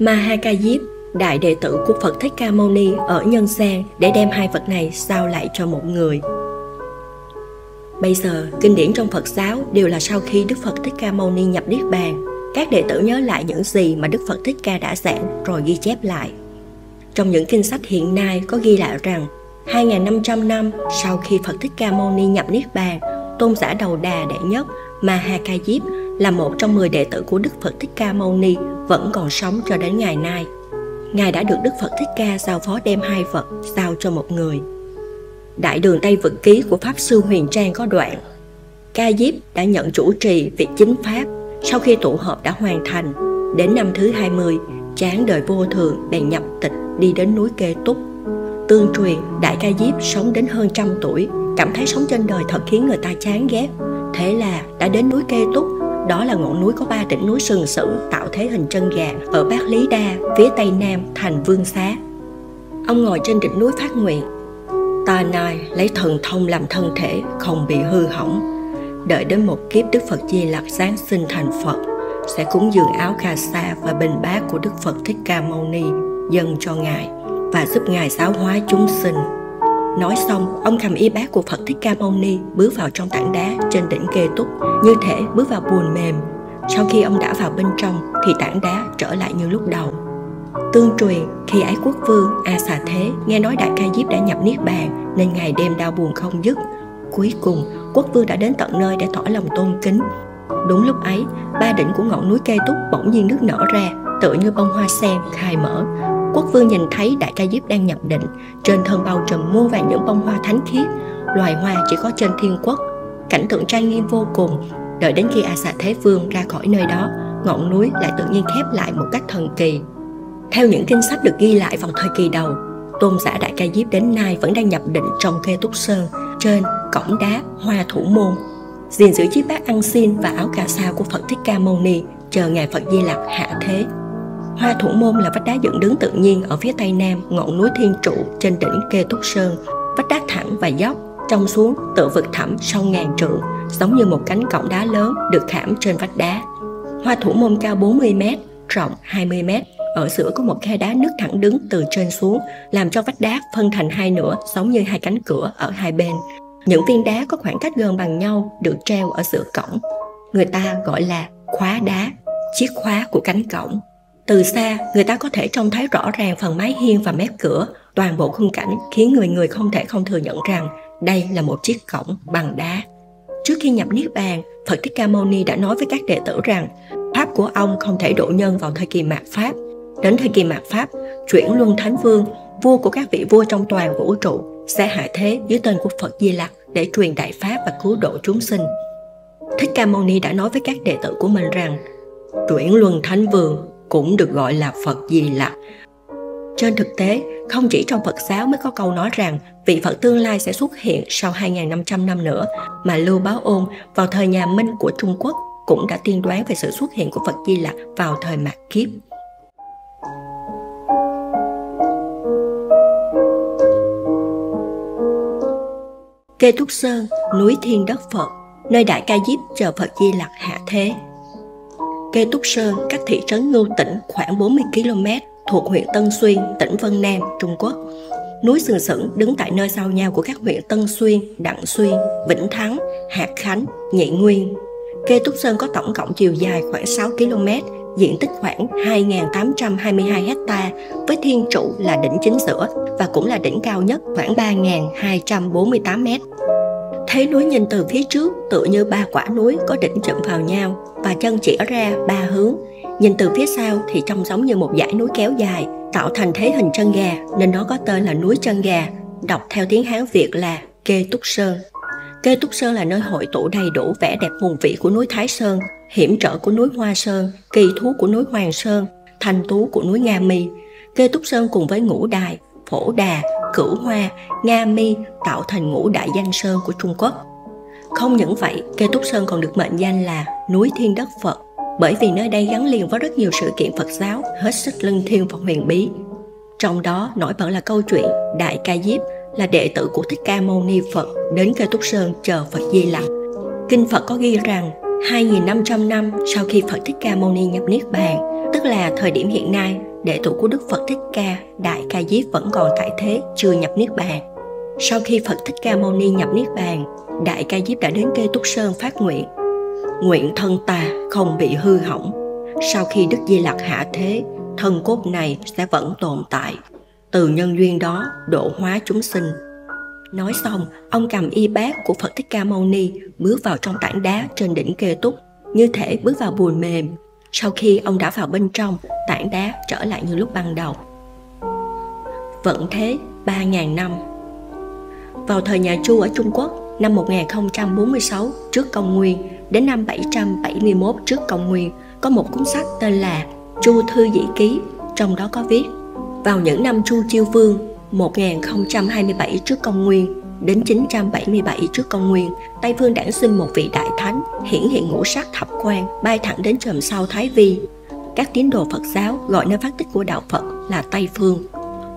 Mahakajip, đại đệ tử của Phật Thích Ca Mâu Ni ở Nhân Gian để đem hai vật này sao lại cho một người. Bây giờ, kinh điển trong Phật giáo đều là sau khi Đức Phật Thích Ca Mâu Ni nhập Niết Bàn, các đệ tử nhớ lại những gì mà Đức Phật Thích Ca đã giảng rồi ghi chép lại. Trong những kinh sách hiện nay có ghi lại rằng 2.500 năm sau khi Phật Thích Ca Mâu Ni nhập Niết Bàn, tôn giả đầu đà đệ nhất Mahakajip là một trong 10 đệ tử của Đức Phật Thích Ca Mâu Ni vẫn còn sống cho đến ngày nay. Ngài đã được Đức Phật Thích Ca giao phó đem hai vật giao cho một người. Đại đường Tây vật Ký của Pháp Sư Huyền Trang có đoạn Ca Diếp đã nhận chủ trì việc chính Pháp sau khi tụ họp đã hoàn thành. Đến năm thứ 20, chán đời vô thường bèn nhập tịch đi đến núi Kê Túc. Tương truyền, Đại Ca Diếp sống đến hơn trăm tuổi, cảm thấy sống trên đời thật khiến người ta chán ghét. Thế là đã đến núi Kê Túc, đó là ngọn núi có ba đỉnh núi sừng sững tạo thế hình chân gà ở Bát Lý Đa, phía tây nam thành Vương Xá. Ông ngồi trên đỉnh núi phát nguyện, ta nay lấy thần thông làm thân thể không bị hư hỏng đợi đến một kiếp đức phật di lặc sáng sinh thành phật sẽ cúng dường áo cà sa và bình bát của đức phật thích ca mâu ni dâng cho ngài và giúp ngài giáo hóa chúng sinh nói xong ông cầm y bát của phật thích ca mâu ni bước vào trong tảng đá trên đỉnh kê túc như thể bước vào buồn mềm sau khi ông đã vào bên trong thì tảng đá trở lại như lúc đầu Tương truyền, khi ấy quốc vương A Xà Thế nghe nói Đại Ca Diếp đã nhập Niết Bàn nên ngày đêm đau buồn không dứt. Cuối cùng, quốc vương đã đến tận nơi để tỏ lòng tôn kính. Đúng lúc ấy, ba đỉnh của ngọn núi cây túc bỗng nhiên nước nở ra, tựa như bông hoa sen khai mở. Quốc vương nhìn thấy Đại Ca Diếp đang nhập định, trên thân bao trùm muôn vàng những bông hoa thánh khiết, loài hoa chỉ có trên thiên quốc. Cảnh tượng trang nghiêm vô cùng, đợi đến khi A Xà Thế Vương ra khỏi nơi đó, ngọn núi lại tự nhiên khép lại một cách thần kỳ. Theo những kinh sách được ghi lại vào thời kỳ đầu, tôn giả Đại Ca Diếp đến nay vẫn đang nhập định trong kê túc sơn trên cổng đá hoa thủ môn. Gìn giữ chiếc bát ăn xin và áo cà sa của Phật Thích Ca Mâu Ni chờ ngày Phật Di Lặc hạ thế. Hoa thủ môn là vách đá dựng đứng tự nhiên ở phía tây nam ngọn núi Thiên Trụ trên đỉnh Kê Túc Sơn. Vách đá thẳng và dốc, trong xuống tự vực thẳm sâu ngàn trượng, giống như một cánh cổng đá lớn được khảm trên vách đá. Hoa thủ môn cao 40 m, rộng 20 m, ở giữa có một khe đá nứt thẳng đứng từ trên xuống, làm cho vách đá phân thành hai nửa giống như hai cánh cửa ở hai bên. Những viên đá có khoảng cách gần bằng nhau được treo ở giữa cổng. Người ta gọi là khóa đá, chiếc khóa của cánh cổng. Từ xa, người ta có thể trông thấy rõ ràng phần mái hiên và mép cửa, toàn bộ khung cảnh khiến người người không thể không thừa nhận rằng đây là một chiếc cổng bằng đá. Trước khi nhập Niết Bàn, Phật Thích Ca Mâu Ni đã nói với các đệ tử rằng Pháp của ông không thể độ nhân vào thời kỳ mạt Pháp Đến thời kỳ mạt Pháp, chuyển luân thánh vương, vua của các vị vua trong toàn vũ trụ, sẽ hạ thế dưới tên của Phật Di Lặc để truyền đại pháp và cứu độ chúng sinh. Thích Ca Mâu Ni đã nói với các đệ tử của mình rằng, chuyển luân thánh vương cũng được gọi là Phật Di Lặc. Trên thực tế, không chỉ trong Phật giáo mới có câu nói rằng vị Phật tương lai sẽ xuất hiện sau 2.500 năm nữa, mà Lưu Báo Ôn vào thời nhà Minh của Trung Quốc cũng đã tiên đoán về sự xuất hiện của Phật Di Lặc vào thời mạt kiếp. Kê Túc Sơn, núi Thiên Đất Phật, nơi Đại Ca Diếp chờ Phật Di Lặc hạ thế. Kê Túc Sơn cách thị trấn Ngưu Tỉnh khoảng 40 km thuộc huyện Tân Xuyên, tỉnh Vân Nam, Trung Quốc. Núi sừng sững đứng tại nơi giao nhau của các huyện Tân Xuyên, Đặng Xuyên, Vĩnh Thắng, Hạt Khánh, Nhị Nguyên. Kê Túc Sơn có tổng cộng chiều dài khoảng 6 km, diện tích khoảng 2.822 hecta với thiên trụ là đỉnh chính giữa và cũng là đỉnh cao nhất khoảng 3.248 mét. Thấy núi nhìn từ phía trước tựa như ba quả núi có đỉnh chụm vào nhau và chân chỉ ra ba hướng. Nhìn từ phía sau thì trông giống như một dãy núi kéo dài tạo thành thế hình chân gà nên nó có tên là núi chân gà, đọc theo tiếng Hán Việt là Kê Túc Sơn. Kê Túc Sơn là nơi hội tụ đầy đủ vẻ đẹp hùng vĩ của núi Thái Sơn, hiểm trở của núi Hoa Sơn, kỳ thú của núi Hoàng Sơn, thanh tú của núi Nga Mi. Kê Túc Sơn cùng với ngũ đài, phổ đà, cửu hoa, Nga Mi tạo thành ngũ đại danh sơn của Trung Quốc. Không những vậy, Kê Túc Sơn còn được mệnh danh là núi thiên đất Phật bởi vì nơi đây gắn liền với rất nhiều sự kiện Phật giáo hết sức linh thiêng và huyền bí. Trong đó nổi bật là câu chuyện Đại Ca Diếp là đệ tử của Thích Ca Mâu Ni Phật đến Kê Túc Sơn chờ Phật Di Lặc. Kinh Phật có ghi rằng 2.500 năm sau khi Phật Thích Ca Mâu Ni nhập Niết Bàn, tức là thời điểm hiện nay đệ tử của Đức Phật Thích Ca, Đại Ca Diếp vẫn còn tại thế, chưa nhập Niết Bàn. Sau khi Phật Thích Ca Mâu Ni nhập Niết Bàn, Đại Ca Diếp đã đến Kê Túc Sơn phát nguyện. Nguyện thân ta không bị hư hỏng. Sau khi Đức Di Lặc hạ thế, thân cốt này sẽ vẫn tồn tại. Từ nhân duyên đó độ hóa chúng sinh. Nói xong, ông cầm y bát của Phật Thích Ca Mâu Ni bước vào trong tảng đá trên đỉnh Kê Túc, như thể bước vào bùi mềm. Sau khi ông đã vào bên trong, tảng đá trở lại như lúc ban đầu. Vẫn thế, 3.000 năm. Vào thời nhà Chu ở Trung Quốc, năm 1046 trước công nguyên đến năm 771 trước công nguyên, có một cuốn sách tên là Chu Thư Dĩ Ký, trong đó có viết vào những năm Chu Chiêu Vương 1027 trước công nguyên đến 977 trước công nguyên, Tây Phương đản sinh một vị đại thánh, hiển hiện ngũ sắc thập quan, bay thẳng đến trầm sau Thái Vi. Các tín đồ Phật giáo gọi nơi phát tích của đạo Phật là Tây Phương.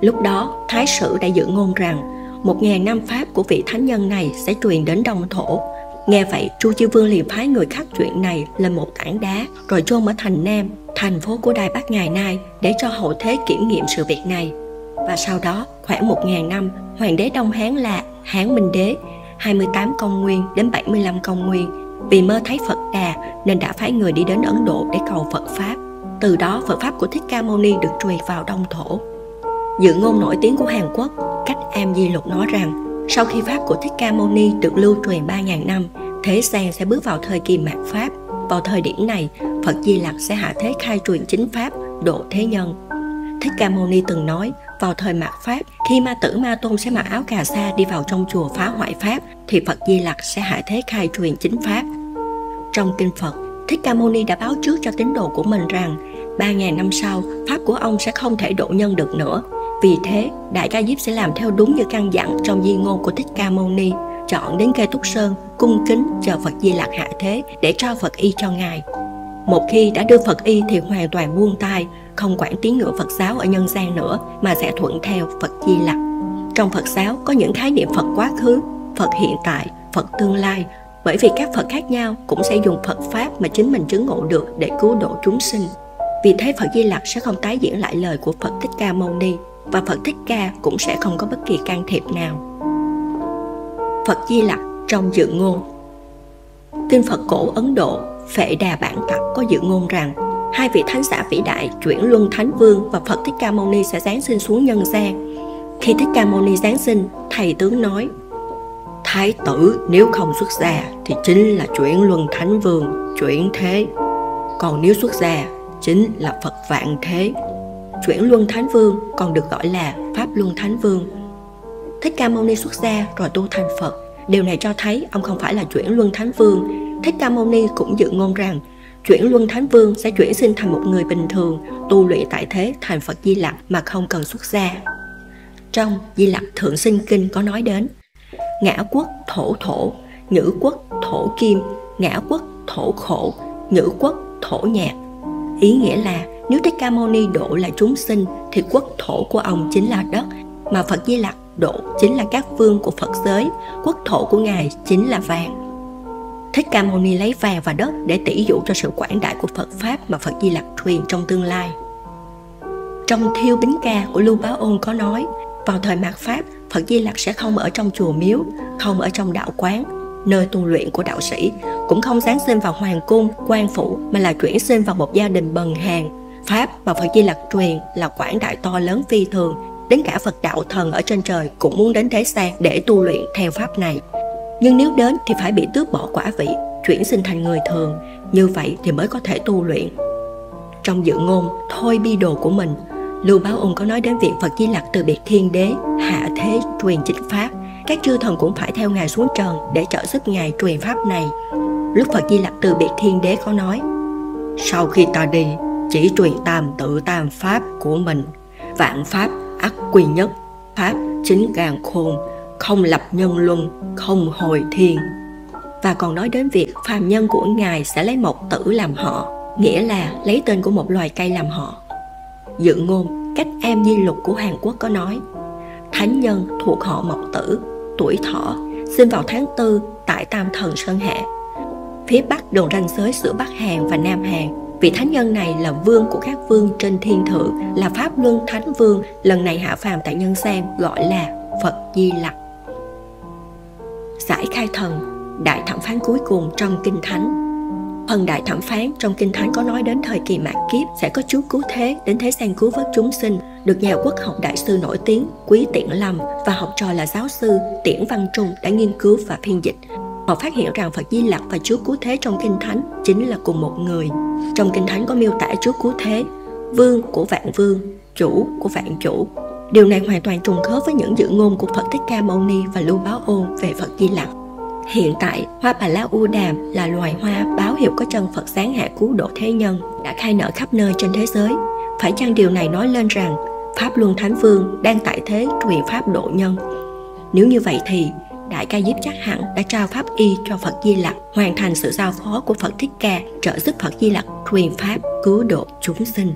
Lúc đó, Thái sử đã dự ngôn rằng một ngàn năm pháp của vị thánh nhân này sẽ truyền đến đông thổ. Nghe vậy, Chu Chiêu Vương liền phái người khắc chuyện này lên một tảng đá, rồi chôn ở thành Nam, thành phố của Đài Bắc ngày nay, để cho hậu thế kiểm nghiệm sự việc này. Và sau đó, khoảng một ngàn năm, hoàng đế Đông Hán là Hán Minh Đế, 28 công nguyên đến 75 công nguyên, vì mơ thấy Phật Đà nên đã phái người đi đến Ấn Độ để cầu Phật Pháp. Từ đó Phật Pháp của Thích Ca Mâu Ni được truyền vào Đông Thổ. Dự ngôn nổi tiếng của Hàn Quốc, cách Am Di Lục nói rằng, sau khi Pháp của Thích Ca Mâu Ni được lưu truyền 3.000 năm, thế gian sẽ bước vào thời kỳ mạt Pháp. Vào thời điểm này, Phật Di Lặc sẽ hạ thế khai truyền chính Pháp, độ thế nhân. Thích Ca Mâu Ni từng nói, vào thời mạt Pháp, khi ma tử ma tôn sẽ mặc áo cà sa đi vào trong chùa phá hoại Pháp, thì Phật Di Lặc sẽ hạ thế khai truyền chính Pháp. Trong kinh Phật, Thích Ca Mâu Ni đã báo trước cho tín đồ của mình rằng, 3.000 năm sau, Pháp của ông sẽ không thể độ nhân được nữa. Vì thế, Đại Ca Diếp sẽ làm theo đúng như căn dặn trong di ngôn của Thích Ca Mâu Ni, chọn đến cây Túc Sơn, cung kính chờ Phật Di lặc hạ thế để cho Phật y cho Ngài. Một khi đã đưa Phật y thì hoàn toàn buông tay, không quản tiếng ngưỡng Phật giáo ở nhân gian nữa mà sẽ thuận theo Phật Di Lặc. Trong Phật giáo có những khái niệm Phật quá khứ, Phật hiện tại, Phật tương lai, bởi vì các Phật khác nhau cũng sẽ dùng Phật Pháp mà chính mình chứng ngộ được để cứu độ chúng sinh. Vì thế Phật Di Lặc sẽ không tái diễn lại lời của Phật Thích Ca Mâu Ni và Phật Thích Ca cũng sẽ không có bất kỳ can thiệp nào. Phật Di Lặc trong dự ngôn Kinh Phật cổ Ấn Độ, Phệ Đà Bản Tập có dự ngôn rằng hai vị thánh giả vĩ đại chuyển luân thánh vương và Phật Thích Ca Mâu Ni sẽ giáng sinh xuống nhân gian. Khi Thích Ca Mâu Ni giáng sinh, thầy tướng nói: Thái tử nếu không xuất gia thì chính là chuyển luân thánh vương, chuyển thế. Còn nếu xuất gia chính là Phật vạn thế. Chuyển luân thánh vương còn được gọi là Pháp luân thánh vương. Thích Ca Mâu Ni xuất gia rồi tu thành Phật. Điều này cho thấy ông không phải là chuyển luân thánh vương. Thích Ca Mâu Ni cũng dự ngôn rằng chuyển luân thánh vương sẽ chuyển sinh thành một người bình thường, tu luyện tại thế, thành phật di lặc mà không cần xuất gia. Trong di lặc thượng sinh kinh có nói đến, ngã quốc thổ thổ nhữ quốc thổ kim, ngã quốc thổ khổ nhữ quốc thổ nhạc. Ý nghĩa là, nếu thích ca mâu ni độ là chúng sinh, thì quốc thổ của ông chính là đất, mà phật di lặc độ chính là các vương của phật giới, quốc thổ của ngài chính là vàng. Thích Ca Mâu Ni lấy vàng và đất để tỷ dụ cho sự quảng đại của Phật Pháp mà Phật Di Lặc truyền trong tương lai. Trong Thiêu Bính Ca của Lưu Bá Ôn có nói, vào thời mạt Pháp, Phật Di Lặc sẽ không ở trong chùa miếu, không ở trong đạo quán, nơi tu luyện của đạo sĩ, cũng không sáng sinh vào hoàng cung, quan phủ mà là chuyển sinh vào một gia đình bần hàng. Pháp mà Phật Di Lặc truyền là quảng đại to lớn phi thường, đến cả Phật đạo thần ở trên trời cũng muốn đến thế gian để tu luyện theo pháp này nhưng nếu đến thì phải bị tước bỏ quả vị, chuyển sinh thành người thường. Như vậy thì mới có thể tu luyện. Trong dự ngôn, thôi bi đồ của mình, lưu báo ung có nói đến việc phật di lặc từ biệt thiên đế, hạ thế truyền chính pháp. Các chư thần cũng phải theo ngài xuống trần để trợ giúp ngài truyền pháp này. Lúc phật di lặc từ biệt thiên đế có nói, sau khi ta đi, chỉ truyền tam tự tam pháp của mình. Vạn pháp ắt quy nhất, pháp chính càng khôn không lập nhân luân, không hồi thiên. Và còn nói đến việc phàm nhân của Ngài sẽ lấy một tử làm họ, nghĩa là lấy tên của một loài cây làm họ. Dự ngôn cách em di lục của Hàn Quốc có nói, thánh nhân thuộc họ mộc tử, tuổi thọ, sinh vào tháng tư tại Tam Thần Sơn Hạ. Phía bắc đường ranh giới giữa Bắc Hàn và Nam Hàn, Vị thánh nhân này là vương của các vương trên thiên thượng, là Pháp Luân Thánh Vương, lần này hạ phàm tại nhân gian gọi là Phật Di Lặc. Giải khai thần, đại thẩm phán cuối cùng trong Kinh Thánh Phần đại thẩm phán trong Kinh Thánh có nói đến thời kỳ mạt kiếp sẽ có Chúa cứu thế đến thế gian cứu vớt chúng sinh, được nhà quốc học đại sư nổi tiếng Quý Tiện Lâm và học trò là giáo sư Tiễn Văn Trung đã nghiên cứu và phiên dịch. Họ phát hiện rằng Phật Di Lặc và Chúa Cứu Thế trong Kinh Thánh chính là cùng một người. Trong Kinh Thánh có miêu tả Chúa Cứu Thế, vương của vạn vương, chủ của vạn chủ. Điều này hoàn toàn trùng khớp với những dự ngôn của Phật Thích Ca Mâu Ni và Lưu Báo Ôn về Phật Di Lặc. Hiện tại, hoa bà la u đàm là loài hoa báo hiệu có chân Phật sáng hạ cứu độ thế nhân đã khai nở khắp nơi trên thế giới. Phải chăng điều này nói lên rằng Pháp Luân Thánh Vương đang tại thế truyền Pháp độ nhân? Nếu như vậy thì Đại ca Diếp chắc hẳn đã trao pháp y cho Phật Di Lặc, hoàn thành sự giao phó của Phật Thích Ca, trợ giúp Phật Di Lặc truyền pháp cứu độ chúng sinh.